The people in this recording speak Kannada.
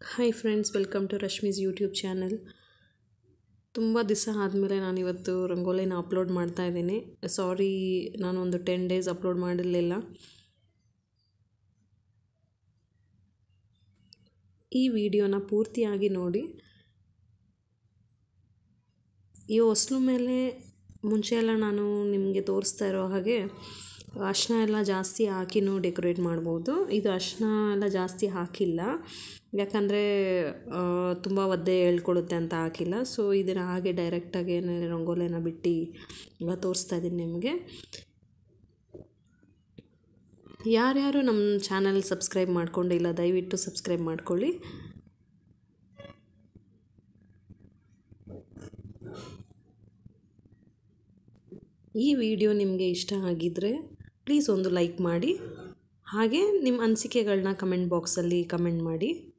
Hi friends welcome to Rashmi's YouTube channel ತುಂಬ ದಿವಸ ಆದಮೇಲೆ ನಾನಿವತ್ತು ರಂಗೋಲಿನ ಅಪ್ಲೋಡ್ ಮಾಡ್ತಾ ಇದ್ದೀನಿ. ಸಾರಿ ನಾನು ಒಂದು ಟೆನ್ ಡೇಸ್ ಅಪ್ಲೋಡ್ ಮಾಡಿರಲಿಲ್ಲ. ಈ ವಿಡಿಯೋನ ಪೂರ್ತಿಯಾಗಿ ನೋಡಿ. ಈ ಹೊಸ್ಲು ಮೇಲೆ ಮುಂಚೆ ಎಲ್ಲ ನಾನು ನಿಮಗೆ ತೋರಿಸ್ತಾ ಇರೋ ಹಾಗೆ ಅರಿಶಿನ ಎಲ್ಲ ಜಾಸ್ತಿ ಹಾಕಿನೂ ಡೆಕೋರೇಟ್ ಮಾಡ್ಬೋದು. ಇದು ಅರ್ಶಿನ ಎಲ್ಲ ಜಾಸ್ತಿ ಹಾಕಿಲ್ಲ. ಯಾಕಂದರೆ ತುಂಬ ಒದ್ದೆ ಹೇಳ್ಕೊಡುತ್ತೆ ಅಂತ ಹಾಕಿಲ್ಲ. ಸೊ ಇದನ್ನು ಹಾಗೆ ಡೈರೆಕ್ಟಾಗಿ ರಂಗೋಲೆನ ಬಿಟ್ಟು ಎಲ್ಲ ತೋರಿಸ್ತಾ ಇದ್ದೀನಿ ನಿಮಗೆ. ಯಾರ್ಯಾರು ನಮ್ಮ ಚಾನಲ್ ಸಬ್ಸ್ಕ್ರೈಬ್ ಮಾಡ್ಕೊಂಡಿಲ್ಲ ದಯವಿಟ್ಟು ಸಬ್ಸ್ಕ್ರೈಬ್ ಮಾಡ್ಕೊಳ್ಳಿ. ಈ ವಿಡಿಯೋ ನಿಮಗೆ ಇಷ್ಟ ಆಗಿದ್ದರೆ ಪ್ಲೀಸ್ ಒಂದು ಲೈಕ್ ಮಾಡಿ. ಹಾಗೆ ನಿಮ್ಮ ಅನಿಸಿಕೆಗಳನ್ನ ಕಮೆಂಟ್ ಬಾಕ್ಸಲ್ಲಿ ಕಮೆಂಟ್ ಮಾಡಿ.